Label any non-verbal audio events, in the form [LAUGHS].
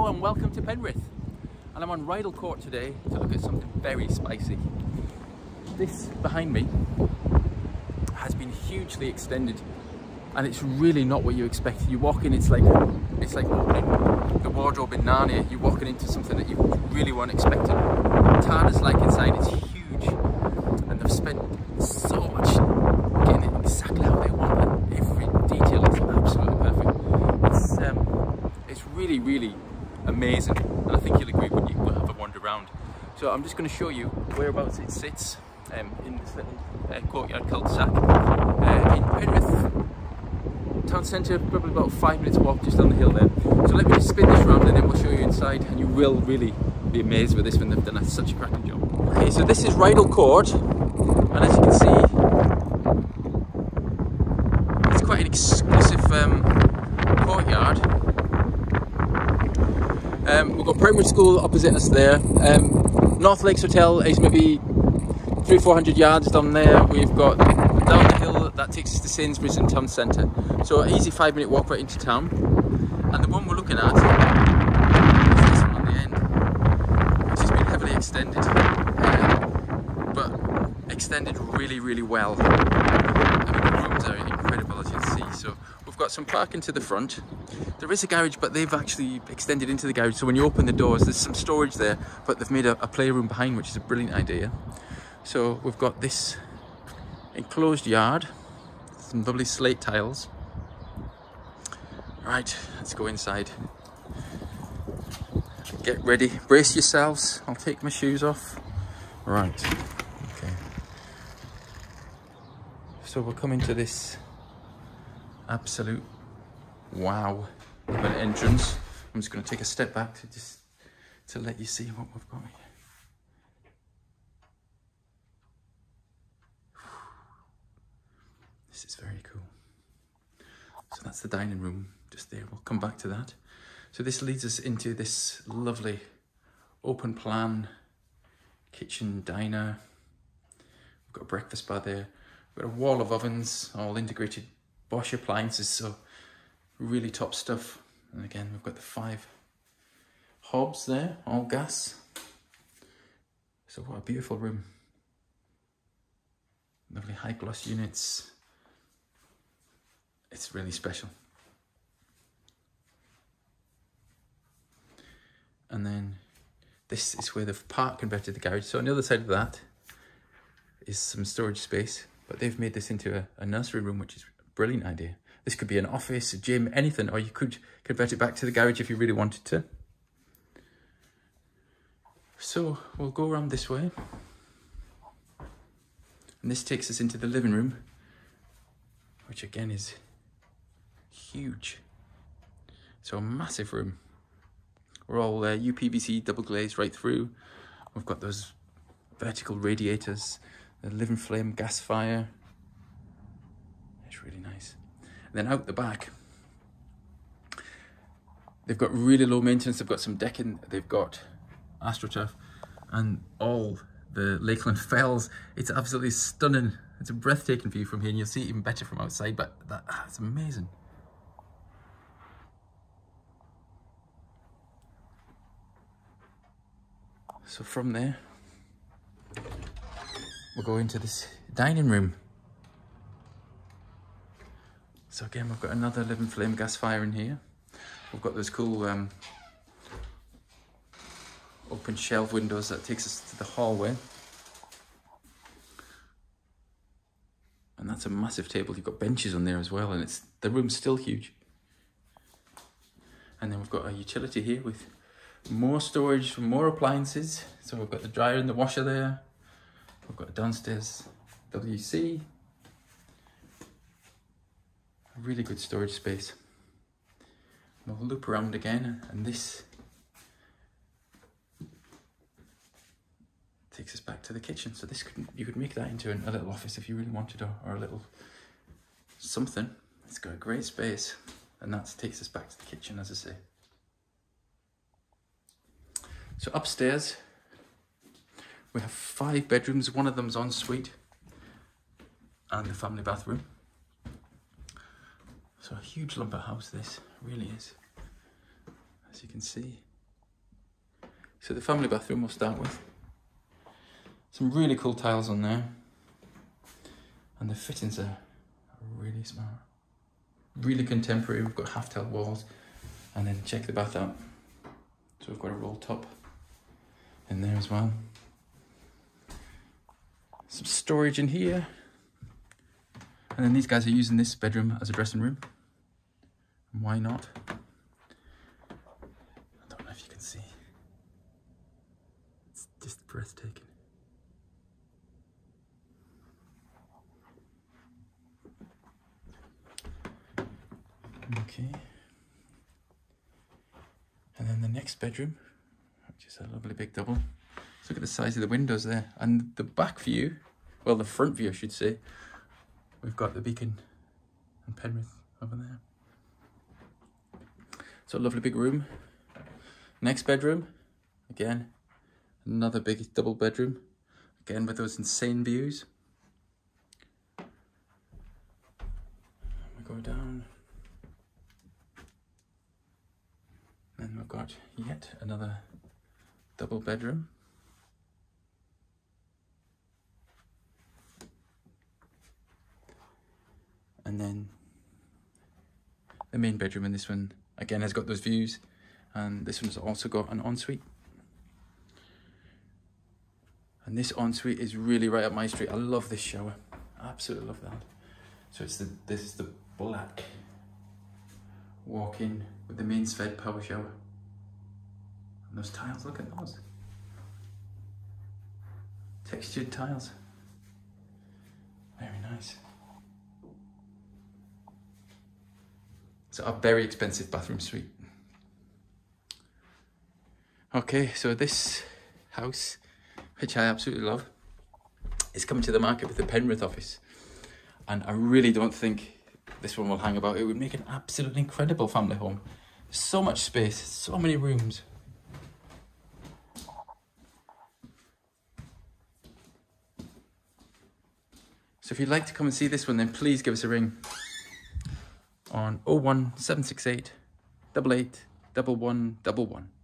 Hello and welcome to Penrith. And I'm on Rydal Court today to look at something very spicy. This behind me has been hugely extended and it's really not what you expect. You walk in, it's like it's like opening the wardrobe in Narnia. You're walking into something that you really weren't expecting. TARDIS like inside, it's huge and they've spent so much getting it exactly how they want and every detail is absolutely perfect. It's um, it's really, really amazing. And I think you'll agree when you have a wander around. So I'm just going to show you whereabouts it sits um, in this little uh, courtyard cul-de-sac uh, in Penrith town centre, probably about five minutes walk just down the hill there. So let me just spin this round and then we'll show you inside and you will really be amazed with this one. They've done such a cracking job. Okay, so this is Rydal Court and as you can see, it's quite an exclusive um, courtyard um, we've got Primary School opposite us there. Um, North Lakes Hotel is maybe three, four hundred yards down there. We've got down the hill that takes us to Sainsbury's and town centre. So easy five minute walk right into town. And the one we're looking at is this one on the end, which has been heavily extended, uh, but extended really, really well. I mean, the rooms are incredible as you can see. So we've got some parking to the front. There is a garage, but they've actually extended into the garage. So when you open the doors, there's some storage there, but they've made a, a playroom behind, which is a brilliant idea. So we've got this enclosed yard, some lovely slate tiles. Right, let's go inside. Get ready, brace yourselves. I'll take my shoes off. Right, okay. So we'll come into this absolute wow of an entrance. I'm just going to take a step back to just to let you see what we've got here. This is very cool. So that's the dining room just there. We'll come back to that. So this leads us into this lovely open plan kitchen diner. We've got a breakfast bar there. We've got a wall of ovens, all integrated Bosch appliances, so really top stuff. And again, we've got the five hobs there, all gas. So what a beautiful room. Lovely high gloss units. It's really special. And then this is where they've part converted the garage. So on the other side of that is some storage space, but they've made this into a, a nursery room, which is brilliant idea. This could be an office, a gym, anything, or you could convert it back to the garage if you really wanted to. So we'll go around this way. And this takes us into the living room, which again is huge. So a massive room. We're all uh, UPVC double glazed right through. We've got those vertical radiators, the living flame gas fire. It's really nice. And then out the back, they've got really low maintenance. They've got some decking. They've got AstroTurf and all the Lakeland [LAUGHS] Fells. It's absolutely stunning. It's a breathtaking view from here and you'll see it even better from outside, but that, ah, that's amazing. So from there, we'll go into this dining room. So again, we've got another living flame gas fire in here. We've got those cool um, open shelf windows that takes us to the hallway. And that's a massive table. You've got benches on there as well, and it's the room's still huge. And then we've got a utility here with more storage for more appliances. So we've got the dryer and the washer there. We've got a downstairs WC. Really good storage space. We'll loop around again and this takes us back to the kitchen. So this could you could make that into a little office if you really wanted or, or a little something. It's got a great space and that takes us back to the kitchen as I say. So upstairs, we have five bedrooms. One of them's ensuite and the family bathroom. So a huge lumber house this really is. As you can see, So the family bathroom we'll start with. Some really cool tiles on there. And the fittings are really smart. Really contemporary. We've got half tiled walls. And then check the bath out. So we've got a roll top in there as well. Some storage in here. And then these guys are using this bedroom as a dressing room. Why not? I don't know if you can see. It's just breathtaking. Okay. And then the next bedroom, which is a lovely big double. Look at the size of the windows there. And the back view, well, the front view, I should say, we've got the beacon and Penrith over there. So lovely big room. Next bedroom, again, another big double bedroom, again with those insane views. We go down. Then we've got yet another double bedroom. And then the main bedroom in this one again has got those views. And this one's also got an ensuite. And this ensuite is really right up my street. I love this shower. Absolutely love that. So it's the this is the black walk-in with the mains fed power shower. And those tiles look at those. Textured tiles. Very nice So a very expensive bathroom suite. Okay, so this house, which I absolutely love, is coming to the market with the Penrith office. And I really don't think this one will hang about. It would make an absolutely incredible family home. So much space, so many rooms. So if you'd like to come and see this one, then please give us a ring 01768 88 11 11.